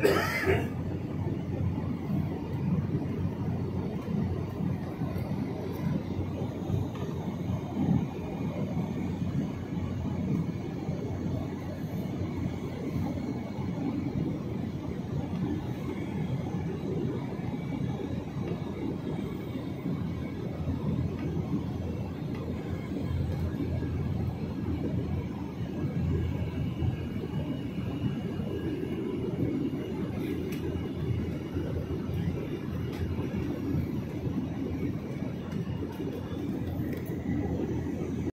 Yeah.